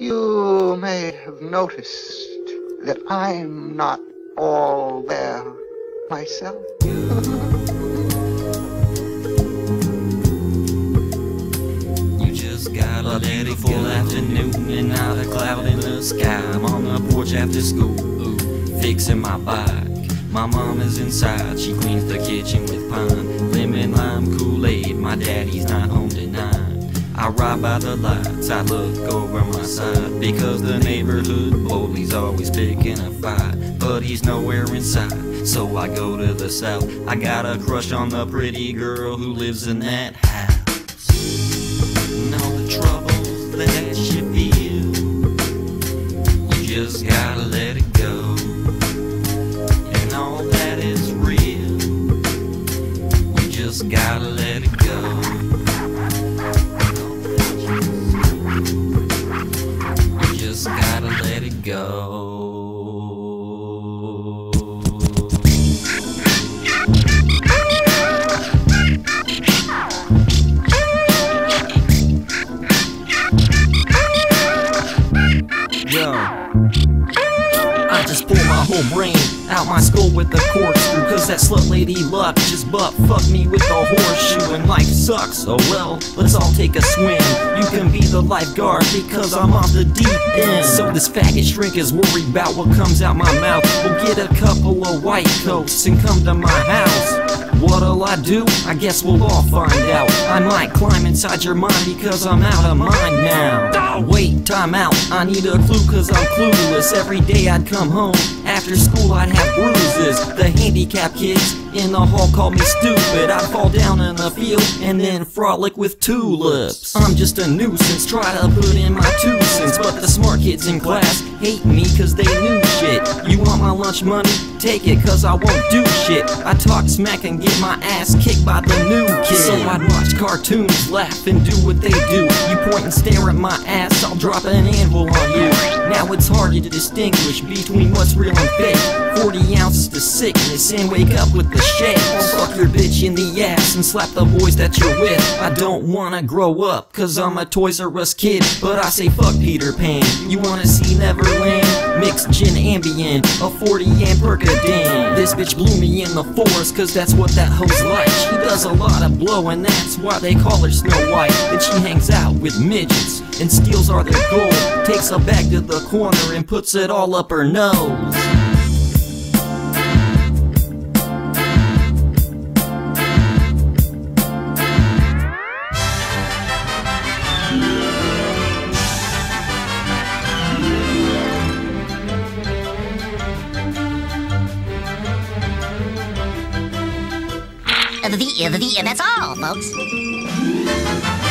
You may have noticed that I'm not all there myself. You just got a beautiful afternoon and not a cloud in the sky. I'm on the porch after school, fixing my bike. My mom is inside, she cleans the kitchen with pine. Lemon lime Kool-Aid, my daddy's not. I ride by the lights, I look over my side Because the neighborhood bully's always picking a fight But he's nowhere inside, so I go to the south I got a crush on the pretty girl who lives in that house. All the troubles that you feel You just gotta let it go. And all that is real You just gotta let it go. Yo. I just pull my whole brain out my skull with the corkscrew Cause that slut lady luck just butt fucked me with a horseshoe And life sucks, oh well, let's all take a swim You can be the lifeguard because I'm on the deep end So this faggot shrink is worried about what comes out my mouth We'll get a couple of white coats and come to my house What'll I do? I guess we'll all find out. I might climb inside your mind because I'm out of mind now. Wait, time out. I need a clue cause I'm clueless. Every day I'd come home. After school I'd have bruises. The handicap kids in the hall call me stupid. I'd fall down in the field and then frolic with tulips. I'm just a nuisance. Try to put in my two cents. But the smart kids in class hate me cause they knew shit. You want my lunch money? Take it cause I won't do shit. I talk smack and get my ass kicked by the new kid. So I'd cartoons, laugh and do what they do. You point and stare at my ass, I'll drop an anvil on you. Now it's hard to distinguish between what's real and fake. 40 ounces to sickness and wake up with the shake. I'll fuck your bitch in the ass and slap the boys that you're with. I don't wanna grow up, cause I'm a Toys R Us kid. But I say fuck Peter Pan. You wanna see Neverland? Mixed gin ambient, a 40 amp Percodan. This bitch blew me in the forest, cause that's what that hoe's like. She does a lot of blow, and that's why they call her Snow White. And she hangs out with midgets and steals all their gold. Takes a bag to the corner and puts it all up her nose. The, the, the, that's all, folks.